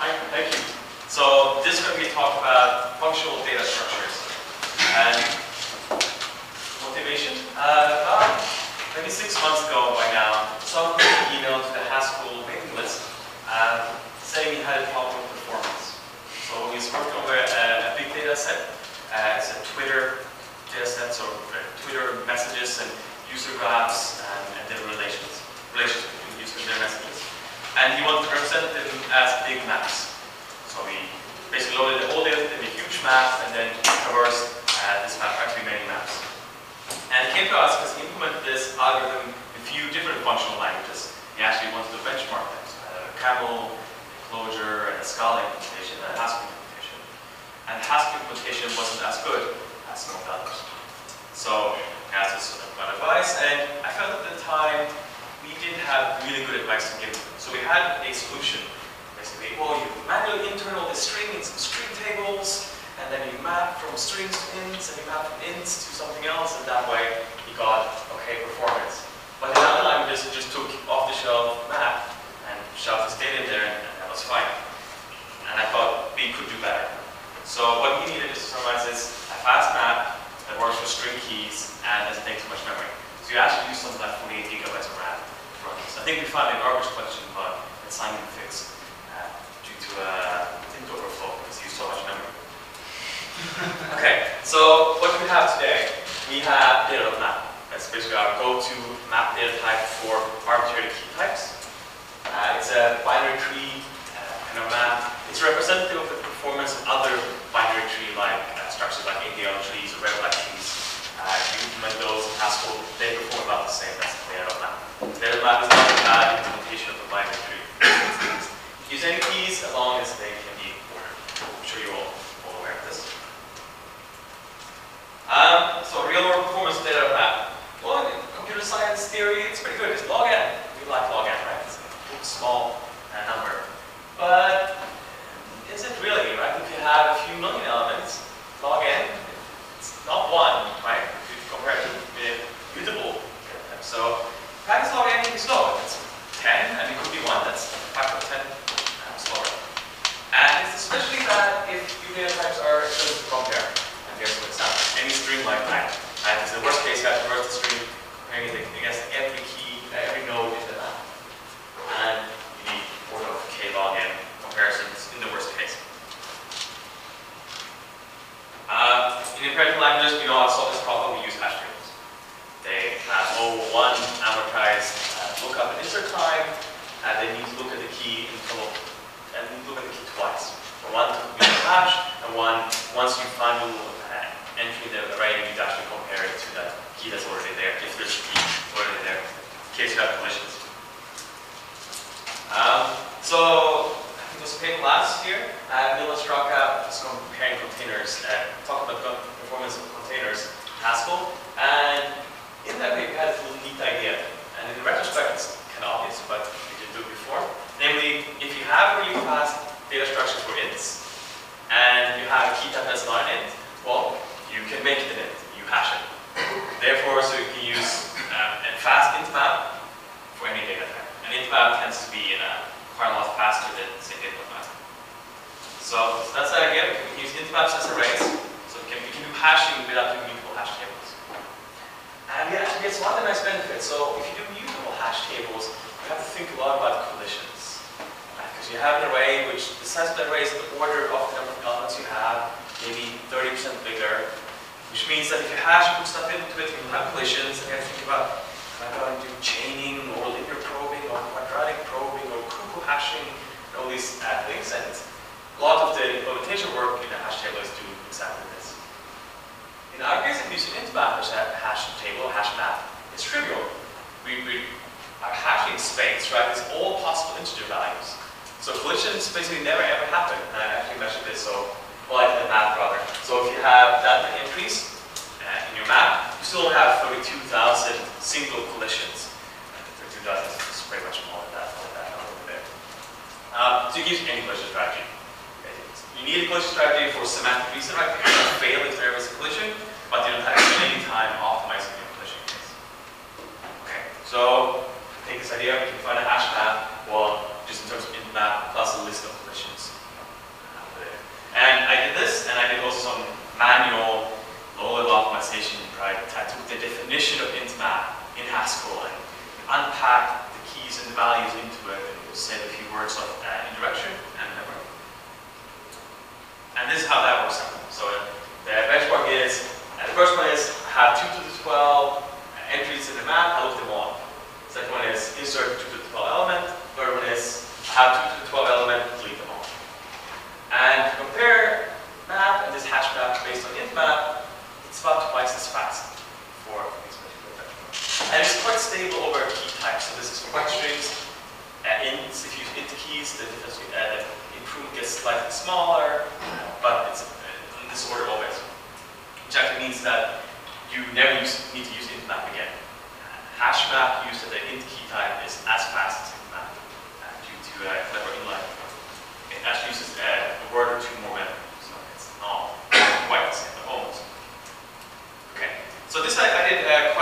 Hi, thank you. So this to be talk about functional data structures and motivation. Uh, about maybe six months ago by now, someone emailed to the Haskell mailing list uh, saying he had a problem with performance. So he's working over a, a big data set. Uh, it's a Twitter data set, so uh, Twitter messages and user graphs and, and their relations, relations between users and their messages. And he wanted to represent them as big maps. So we basically loaded the whole data in a huge map and then traversed uh, this map actually many maps. And he came to us because he implemented this algorithm in a few different functional languages. He actually wanted to benchmark them. So uh, OCaml, a Clojure, and a Scala implementation, and a Haskell implementation. And Haskell implementation wasn't as good as of the others. So asked us about advice, and I felt at the time we didn't have really good advice to give. So we had a solution. Basically, well, you manually internal the string in some string tables, and then you map from strings to ints, and you map from ints to something else, and that way you got okay performance. But in other languages, it just took off-the-shelf map and shoved this data in there, and, that was fine. And I thought we could do better. So what we needed is to summarize is a fast map that works with string keys and doesn't take too much memory. So you actually use something like 48 gigabytes of RAM. I think we found a garbage collection bug that Simon fixed uh, due to uh, int overflow because he used so much memory. okay, so what we have today, we have data map. That's basically our go-to map data type for arbitrary key types. Uh, it's a binary tree uh, kind of map. It's representative of the performance of other binary tree-like uh, structures like AVL trees or red-black trees. Uh, if you implement those in Haskell, they perform about the same as the data map. Data map is not a bad implementation of the binary tree. Use any keys as long as they can be ordered. I'm sure you're all, all aware of this. Um, so real world performance data map. Well, in computer science theory, it's pretty good. It's log n. We like log n, right? It's a small uh, number. But is it really, right? If you have a few million elements, log n, it's not one, right? If you compare it with mutable. So practice log n can be slow. If it's 10, and it could be 1, that's a factor of 10 uh, slower. And it's especially bad if your data types are expensive to compare. And here's an example. Any string like that. And it's the worst case, you have to reverse the string, compare anything against every key, uh, every node in the map. And you need order of k log n comparisons in the worst case. Uh, in imperative languages, we know how to solve this problem, we use hash tables. They have O1 amortized uh, lookup and insert time, and they need to look at the key in total, and look at the key twice. For one to be a hash, and one, once you find a little uh, entry in the array, you need to actually compare it to that key that's already there, if there's a key already there, in case you have collisions. Um, so, I think it was a paper last year, uh, Neil Straka was comparing containers, uh, talking about the performance of containers in Haskell, and in that paper had a little neat idea. And in retrospect, it's kind of obvious, but we didn't do it before. Namely, if you fast data structure for ints, and you have a key type that's not an int, well, you can make it an int. You hash it. Therefore, so you can use uh, a fast int map for any data type. An int map tends to be in a quite a lot faster than, say, data map. So, so that's the idea. We can use int maps as arrays. So we can, we can do hashing without doing mutable hash tables. And we actually get some other nice benefits. So if you do mutable hash tables, you have to think a lot about collisions. Because you have an array which the size of the array is the order of the number of elements you have, maybe 30% bigger, which means that if you hash put stuff into it, you have collisions, and you think about, am I going to do chaining, or linear probing, or quadratic probing, or cuckoo hashing, and all these uh, things. And a lot of the implementation work in a hash table is doing exactly this. In our case, use an int hash map, it's trivial. We, we are hashing space, right? It's all possible integer values. Collisions basically never ever happen. And I actually measured this, so well, I did the math rather. So if you have that entries uh, in your map, you still have 32,000 single collisions. Uh, 32,000 is pretty much more than that, than that. Uh, so you can use any collision strategy. You need a collision strategy for semantic reason, right? Going to fail if there is a collision, but you don't have any time optimizing your collision case. Okay, so take this idea, we can find a hash map, well, just in terms of map plus a list of questions. And I did this, and I did also some manual low-level optimization where I took the definition of IntMap in Haskell and unpacked the keys and the values into it and said a few words of uh, indirection. that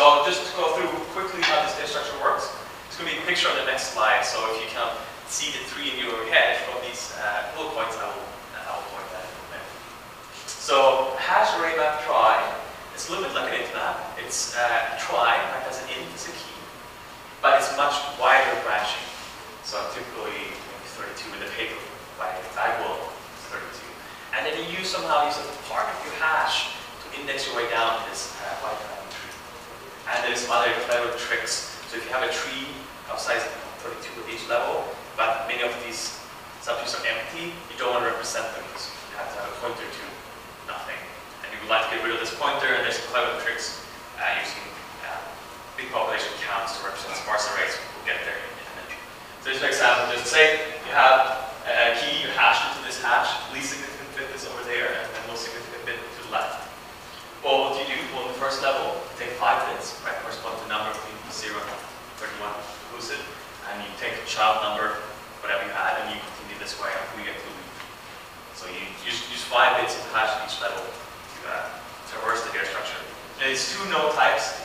So just to go through quickly how this data structure works, it's going to be a picture on the next slide. So if you can see the three in your head from these uh, bullet points, I will, I will point that in there. So hash array mapped trie, it's a little bit like an int map. It's uh, a trie, like that's an int, as a key, but it's much wider branching. So typically 32 in the paper, like I will 32. And then you somehow use a part of your hash to index your way down this uh, white and there's other clever tricks. So if you have a tree of size 32 at each level, but many of these subtrees are empty, you don't want to represent them because you have to have a pointer to nothing. And you would like to get rid of this pointer, and there's clever tricks uh, using uh, big population counts to represent sparse arrays. We'll get there in a minute. So here's an example. Just say you have no types,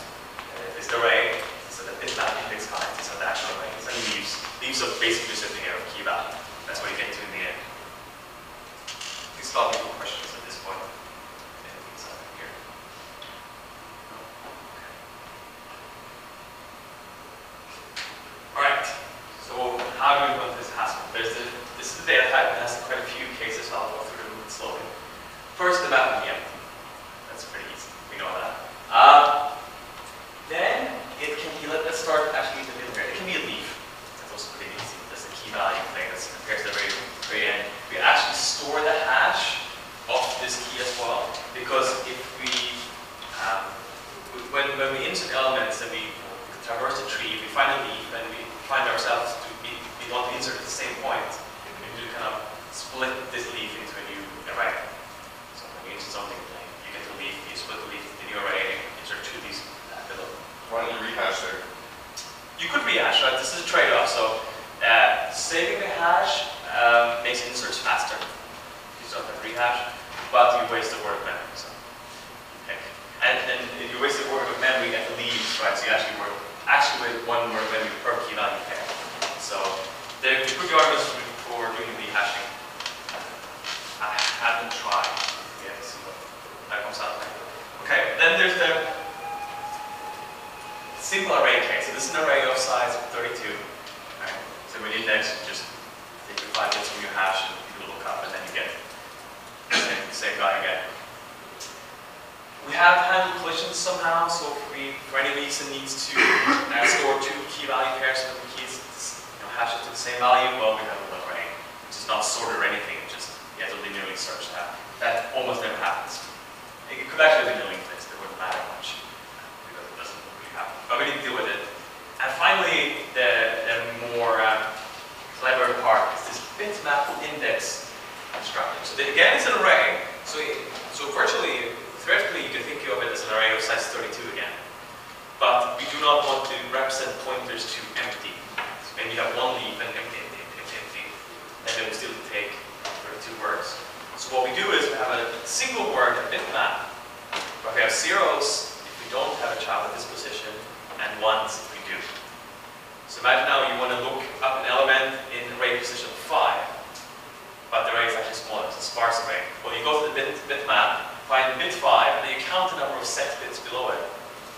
haven't yet, see what that comes out. Okay, then there's the simple array case. So this is an array of size 32. Right? So with index, you just take your five bits from your hash and do a lookup, and then you get the same, guy again. We have handled collisions somehow, so if we, for any reason, needs to uh, store two key value pairs of the keys, you know, hash it to the same value, well, we have a little array, which is not sorted or anything, you search that. That almost never happens. It could actually be linearly fixed, it wouldn't matter much, because it doesn't really happen. But we need to deal with it. And finally, the, the more um, clever part is this bitmap index constructor. So the, again, it's an array, so, it, so virtually theoretically, you can think of it as an array of size 32 again. But we do not want to represent pointers to empty. So maybe you have one leaf and empty, empty, empty, empty, and then we still take 32 words. So what we do is we have a single word, a bitmap, where we have zeros if we don't have a child at this position, and ones if we do. So imagine now you want to look up an element in array position 5, but the array is actually smaller, it's a sparse array. Well, you go to the bit, bitmap, find bit 5, and then you count the number of set bits below it.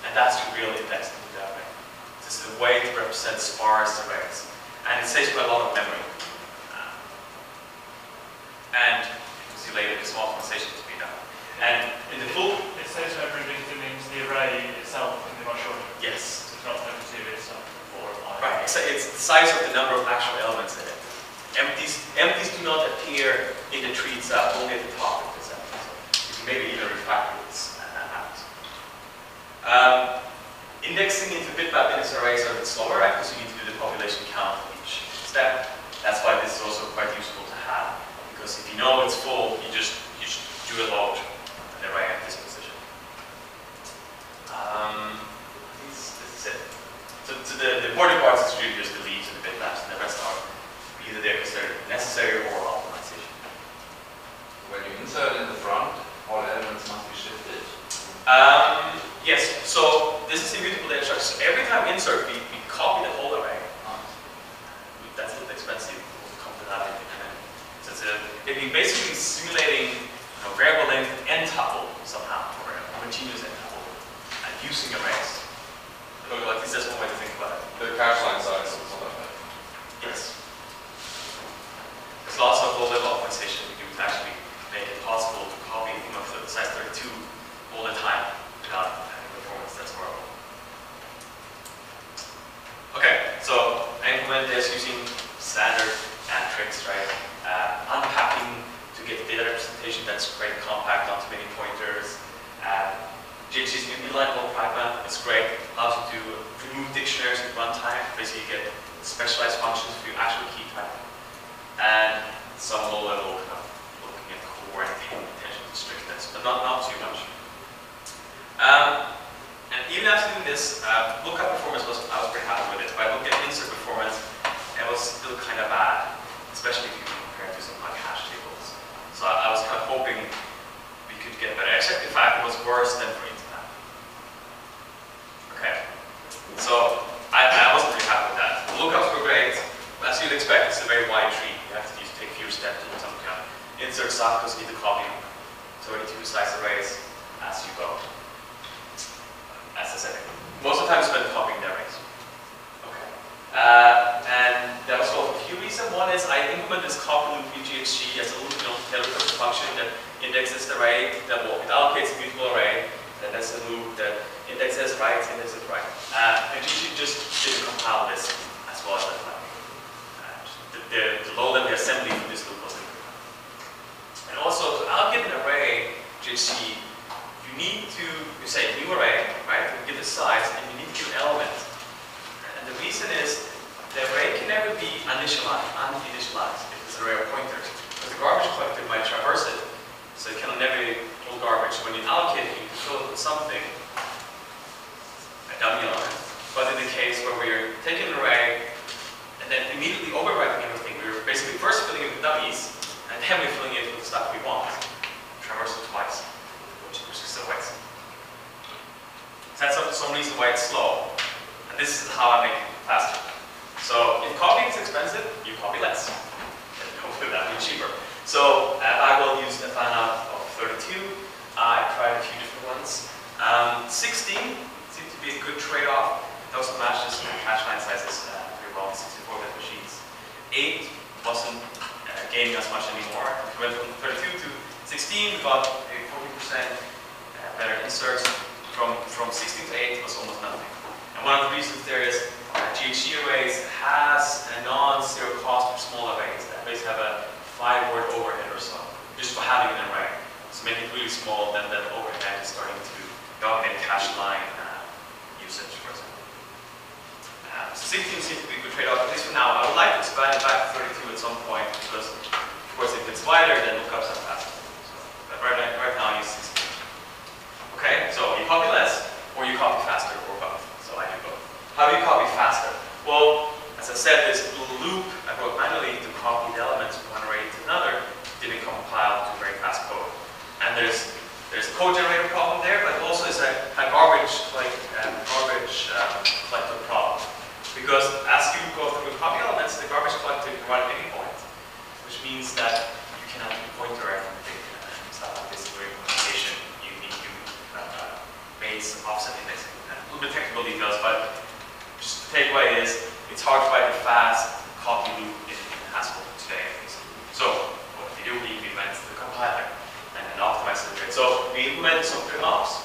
And that's your real index into that array. This is a way to represent sparse arrays. And it saves quite a lot of memory. And we'll see later, there's some optimization to be done. And in the full, It says everything means the array itself can the shorter. yes, So it's not 32, it's uh, 4 or 5. right, it's, it's the size of the number of actual elements in it. Empties, empties do not appear in the tree itself, only at the top of element. So you maybe even refactor this uh, out. Um, indexing into bitmap index arrays are a bit slower, right? Because you need to do the population count of each step. That's why this is also quite useful to have. Because if you know it's full, you just you just do a load an array at this position. Um, this, this is it. So, so the, the important parts is really just the leaves and the bitmaps, and the rest are either they're considered necessary or optimization. When you insert in the front, all elements must be shifted. Um, yes, so this is immutable data structure. So every time we insert, we, we copy the whole array. That's a little expensive. We'll come to that in a minute. So it'd be basically simulating you know, variable length n tuple somehow, or a continuous n tuple, and using arrays. Like this is one way to think about it. The cache line size is something like that. Yes. There's lots of low-level optimization we do to actually make it possible to copy a thing of the size 32 all the time without having performance that's horrible. Okay, so I implement this using standard and tricks, right? Uh, unpacking to get data representation that's great, compact, not too many pointers. Uh, GHC's new inline called Pragma is great, allows you to remove dictionaries at runtime, basically you get specialized functions for your actual key type. And some low-level kind of looking at core and paying attention to strictness, but not, not too much. Um, and even after doing this, uh, lookup performance was, I was pretty happy with it. But I looked at insert performance, and it was still kind of bad, especially if you compare it to some like hash tables. So I, I was kind of hoping we could get better, except in fact it was worse than for internet. Okay, so I, I wasn't really happy with that. The lookups were great, but as you'd expect, it's a very wide tree. You have to use, take fewer steps to do something. Kind of insert stuff because you need to copy 32 slice arrays as you go. As I said, most of the time spent copying the arrays. Okay. Uh, and there was also a few reasons. One is I implement this copy loop in GHC as a loop, you know, delivers a function that indexes the array, that will, it allocates a mutable array, and that's a loop that indexes right, indexes right. Uh, and GHC just didn't compile this as well as I thought. Uh, the, the, the low-level assembly for this loop wasn't good. And also, to allocate an array, GHC, you need to, you say new array, right? The need to give element. And the reason is, the array can never be initialized, uninitialized if it's an array of pointers. Because the garbage collector might traverse it, so it can never hold garbage. When you allocate it, you can fill it with something, a dummy element. But in the case where we're taking an array, and then immediately overwriting everything, we're basically first filling it with dummies, and then we're filling it with the stuff we want. Traverse it twice. So that's some- reason why it's slow. And this is how I make it faster. So if copying is expensive, you copy less. And hopefully that will be cheaper. So uh, I will use a fan out of 32. I tried a few different ones. Um, 16 seems to be a good trade-off. It also matches the cache line sizes uh, pretty well, 64-bit machines. 8 wasn't uh, gaining us much anymore. We went from 32 to 16, we got a 40% uh, better inserts. From, from 16 to 8 was almost nothing. And one of the reasons there is uh, GHC arrays has a non-zero cost for small arrays. The arrays have a five-word overhead or so, just for having an array. So make it really small, then that overhead is starting to dominate cache line uh, usage, for example. Uh, so 16 seems to be a good trade-off, at least for now. I would like to expand it back to 32 at some point, because of course if it's wider, then lookups are faster. So, but right, now- right now I use 16. Okay, so you copy less, or you copy faster, or both. So I do both. How do you copy faster? Well, as I said, this loop I wrote manually to copy the elements from one array to another didn't compile to very fast code. And there's there's a code generator problem there, but also is a, a garbage like um, garbage um, collector problem. Because as you go through copy elements, the garbage collector can run at any point, which means that you cannot do pointer arithmetic and stuff like this for implementation. You need to uh, base offset indexing. Bit technical details, but just the takeaway is it's hard to write a fast copy loop in, in Haskell today. So what we do, we implement the compiler and then optimize the grid. So we implemented some primops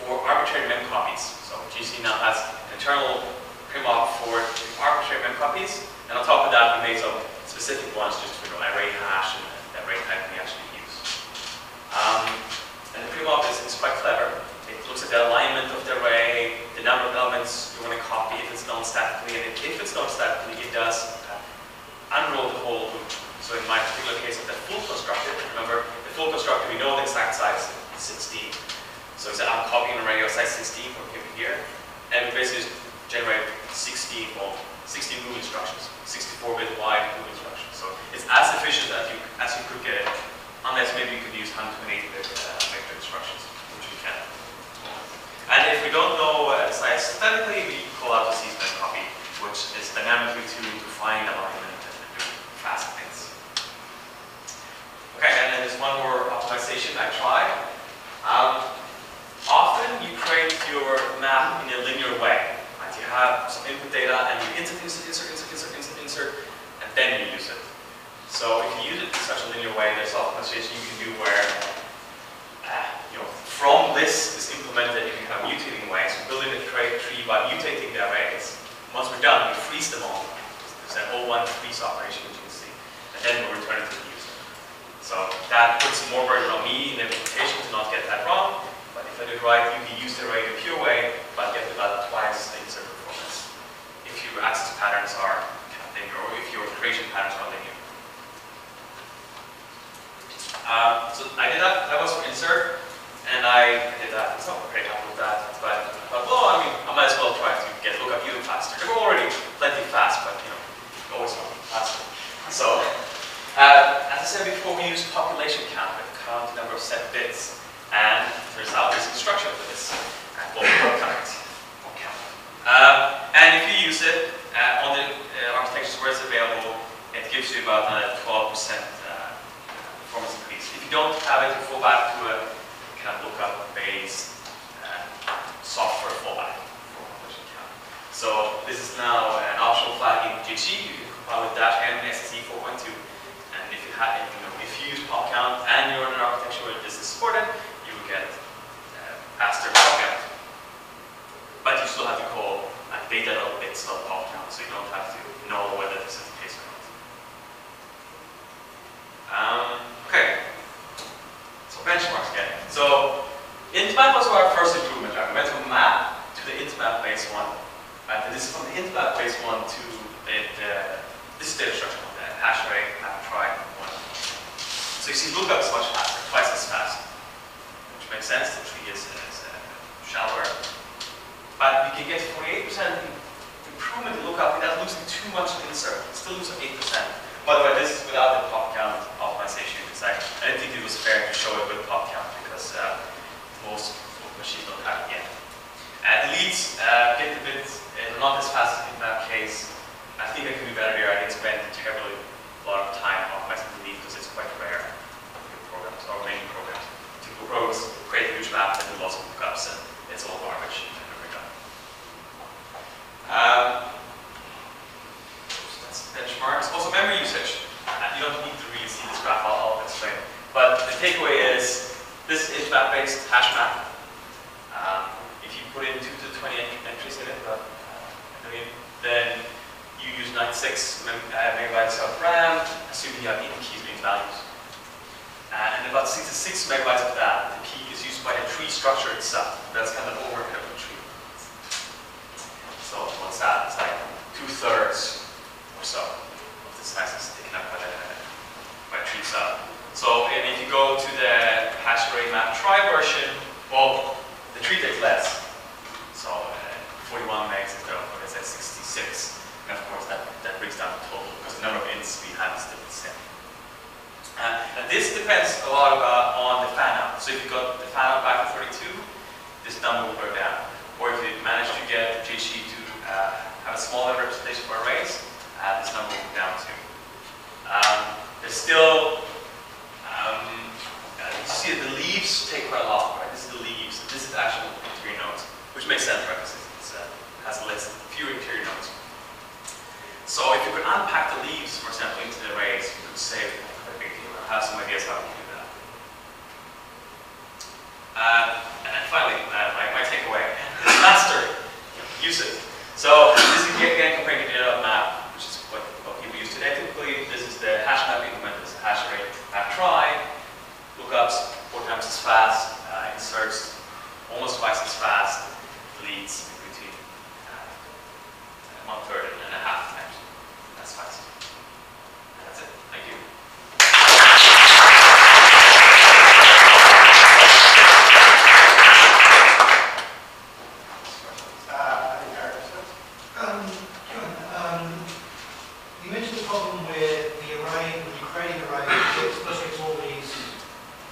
for arbitrary mem copies. So GC now has internal primop for arbitrary mem copies, and on top of that, we made some specific ones just for you know, array hash and the array type we actually use. Um, and the primop is, is quite clever. The alignment of the array, the number of elements you want to copy if it's done statically, and if it's done statically, it does uh, unroll the whole loop. So in my particular case of the full constructor, remember, the full constructor, we know the exact size, 16. So it's I'm copying an array of size 16 from here to here, and we basically generate 16, well, 16 move instructions, 64-bit wide move instructions. So it's as efficient as you, as you could get it, unless maybe you could use 128-bit uh, vector instructions. And if we don't know uh, size we call out the seasonal copy, which is dynamically tuned to find alignment and do fast things. Okay, and then there's one more optimization I tried. Um, often you create your map in a linear way. Right? You have some input data and you insert, insert, insert, insert, insert, insert, insert, and then you use it. So if you use it in such a linear way, there's optimization you can do where uh, you know, from this is implemented in a kind of mutating way. So building a tree by mutating the arrays. Once we're done, we freeze them all. There's an O1 freeze operation, which you can see. And then we return it to the user. So that puts more burden on me in the implementation to not get that wrong. But if I do it right, you can use the array in a pure way, but get about twice the user performance. If your access patterns are kind of linear, or if your creation patterns are linear. Uh, so I did that, that was for insert, and I did that. It's not very happy with that, but I thought, well, I mean, I might as well try to get look lookup even faster. They were already plenty fast, but you know, always want to faster. So, uh, as I said before, we use population count, we count the number of set bits, and turns out there's instruction for this, uh, well, count. count. Uh, and if you use it uh, on the uh, architectures where it's available, it gives you about a 12% uh, performance increase. If you don't have it, you fall back to a kind of lookup-based uh, software for count. So this is now an optional flag in GG. You can compile with dash n SSE 4.2. And if you have, you know, if you use pop count and you're in an architecture where this is supported, you will get uh, count. But you still have to call like of pop count, so you don't have to know whether this is the case or not. Um, okay. So benchmarks again. So IntMap was our first improvement. We went from map to the IntMap base one. Right? And this is from the IntMap base one to the, the this is data structure, the hash array, mapped trie one. So you see lookup is much faster, twice as fast, which makes sense. The tree is, is uh, shallower. But we can get 48% improvement in lookup without losing too much in insert. Still losing 8%. By the way, this is without the pop count optimization. Like, I didn't think it was fair to show it with pop count is uh, most machines don't have yet. And uh, the leads uh, get a bit uh, not as fast in that case. I think I could be better here. I didn't spend a terribly lot of time optimizing the lead because it's quite rare in programs or many programs to programs create huge maps and do lots of lookups and it's all garbage. Um, that's benchmarks. Also memory usage. Uh, you don't need to really see this graph, I'll explain. But the takeaway is this is map-based hash map. Um, if you put in two to 20 en- entries in it, about uh, a then you use 96 meg- uh, megabytes of RAM, assuming you have 80 keys being values. Uh, and about 66 megabytes of that, the key is used by the tree structure itself. That's kind of overhead of the tree. So what's that? It's like two-thirds or so of the size is taken up by the, by tree cell. So and if you go to the hash array mapped trie version, well, the tree takes less. So uh, 41 megs instead of, what is that, 66. And of course, that, that brings down the total because the number of ints we have is still the same. Uh, and this depends a lot on the fan out. So if you got the fan out back to 32, this number will go down. Or if you manage to get JSheet to uh, have a smaller representation for arrays, uh, this number will go down too. Um, there's still, um, uh, you see the leaves take quite a lot, right? This is the leaves. This is actual interior nodes, which makes sense, right? Because it's, uh, has less, fewer interior nodes. So if you could unpack the leaves, for example, into the arrays, you could save quite a big deal. I have some ideas how we can do that. Uh, and then finally, uh, my, my takeaway, master, use it. So this is again comparing the data map, which is what, what people use today. Typically, this is the hash map implemented as a hash array mapped trie, lookups four times as fast, uh, inserts almost twice as fast, deletes between uh, one third and a half times as fast. And that's it. Thank you. Uh, Um, um, You mentioned the problem where the array, when you're creating an array, it gets, first gets all these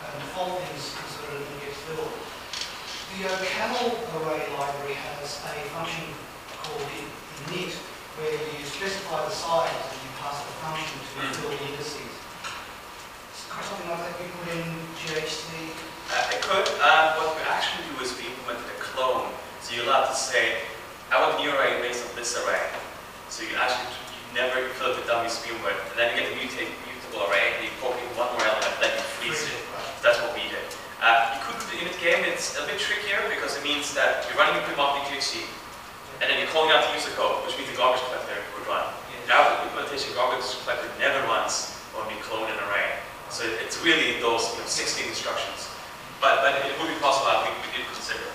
um, default things considered and gets filled. The uh, OCaml array library has a function called in- init, where you specify the size and you pass the function to fill the indices. Something like that you put in GHC. Uh, it could. Um, what we actually do is we implemented a clone. So you're allowed to say, I want a new array based on this array. So you actually you never fill up the dummy stream and then you get a mutable array, and you poke in one more element, then you freeze it. That's what we did. Uh, you could do the init game. It's a bit trickier because it means that you're running a primop GHC, and then you're calling out the user code, which means the garbage collector would run. Now, the implementation garbage collector never runs when we clone an array. So it's really those you know, 16 instructions. But, but it would be possible, I think we did consider.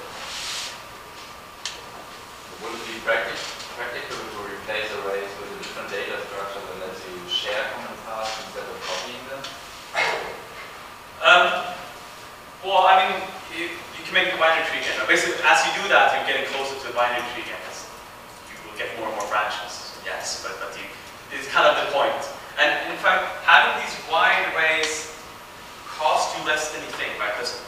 Would it be practic- practical to replace arrays with a different data structure that lets you share common paths instead of copying them? Um, well, I mean, you, you make a binary tree again. Basically, as you do that, you're getting closer to the binary tree again. You will get more and more branches, yes, but, but you, it's kind of the point. And in fact, having these wide arrays costs you less than you think, right? Because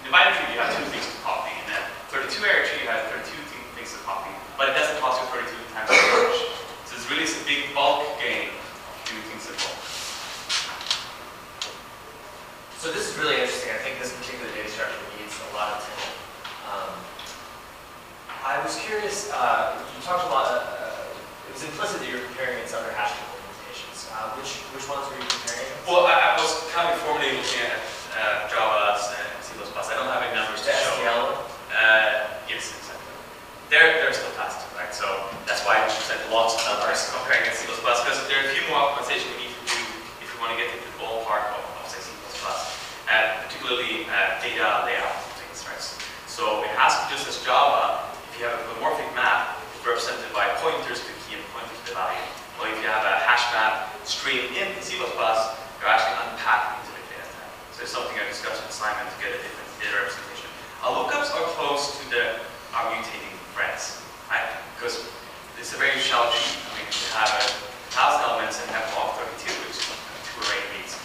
in the binary tree, you have two things to copy. In the 32 area tree, you have 32 things to copy, but it doesn't cost you 32 times as much. So it's really a big bulk gain of doing things once. So this is really interesting. I think this Um, I was curious, uh, you talked a lot, uh, it was implicit that you're comparing against other hash implementations. Uh, which, which ones were you comparing? Well, I, I was kind of informally looking at uh, Java and C++. I don't have any numbers to The show. STL? Uh, yes, exactly. They're, they're still faster, right? So that's why we present lots of numbers comparing against C++, because there are a few more optimization we need to do if we want to get into the ballpark of, of say, C++, uh, particularly uh, data layout things, right? So it has to just as Java, if you have a homomorphic map, it's represented by pointers to the key and pointers to the value. Or if you have a hash map stream in C++, you're actually unpacking into the data type. So it's something I discussed with Simon to get a different data representation. Our lookups are close to the our mutating friends, right? Because it's a very shallow tree. I mean, you have a thousand elements and have log 32, which is two array reads.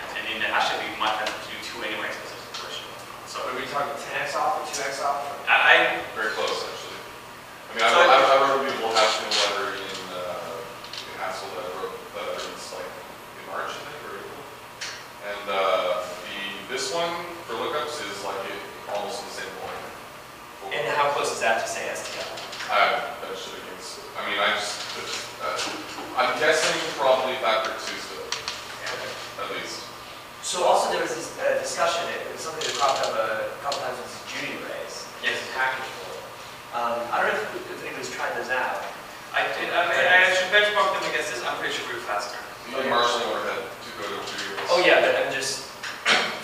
And, and in the hash table, you might have to do two anyways because there's a question. So So are we talking 10x off or 2x off? I, Very close, actually. I mean, I So- wrote, I I wrote a beautiful hash table library in, uh, in Haskell that I wrote, that I released like in March, I think, or April. And, uh, the, this one for lookups is like it, almost the same point. And how close is that to say STL? I, that should have given, s- I mean, I just, uh, I'm guessing probably factor two still, at least. So also there was this, uh, a discussion, it was something that cropped up a couple times with Judy arrays. Yes. Package full. Um, I don't know if if anybody's tried those out. I did, I mean, I actually benchmarked them against this, I'm pretty sure we were faster. You marshaling overhead to go to Judy arrays. Oh, yeah, but I'm just,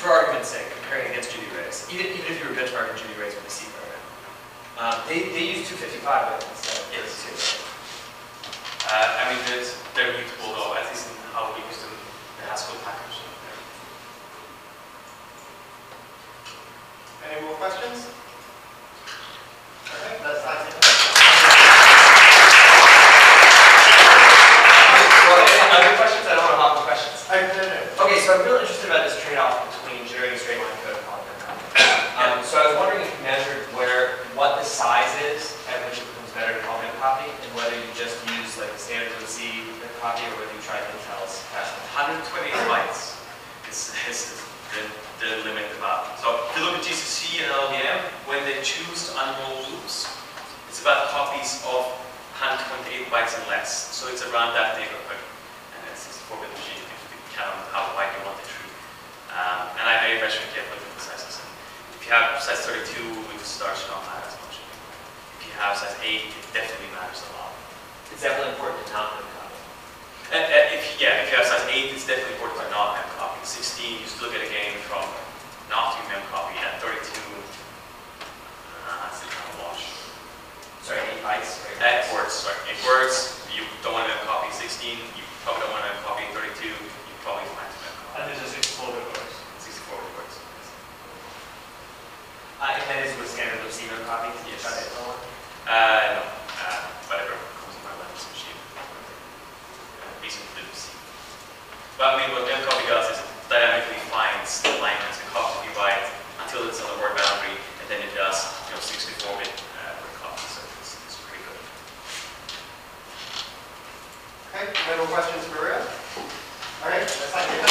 for argument's sake, comparing against Judy arrays, even, even if you were benchmarking Judy arrays with the C program. Um, they, they use two fifty-five instead of Yes. thirty-two. Uh, I mean, there's, they're mutable though, at least in how we use them in the Haskell package. Any more questions? Okay, that's, that's it. Other questions? I don't want to hop on questions. I, no, no. Okay, so I'm really interested about this trade-off between generating straight line code and polygon code. Um, so I was wondering if you measured where, what the size is at which it becomes better to polygon copy, and whether you just use like the standard OC copy, or whether you try Intel's fast one. 128 bytes is, is the, the limit about. So if you look at GCC and LLVM, when they choose to unroll loops, it's about copies of 128 bytes and less. So it's around that neighborhood. And it's 64-bit machine, if you count how wide you want the tree. Um, and I very much careful with the sizes. And if you have size 32, it starts to not matter as much. If you have size 8, it definitely matters a lot. It's definitely important to not mem copy. And, and if, yeah, if you have size 8, it's definitely important to not mem copy. 16, you still get a game from not to mem copy. At 32, uh, it's a kind of wash. Sorry, eight bytes? or eight At words, sorry. In words, you don't want to mem copy 16, you probably don't want to mem copy 32, you probably want to mem copy And this is exploded words. 64 words. Uh, and that is with standard OC mem copy? Yes. Try to hit one? Uh, no, But I mean, what difficulty does is dynamically finds the language and cognitively divides until it's on the word boundary, and then it does, you know, 64-bit uh, word copy. So it's, it's pretty good. Okay, Any more questions for real? All right, let's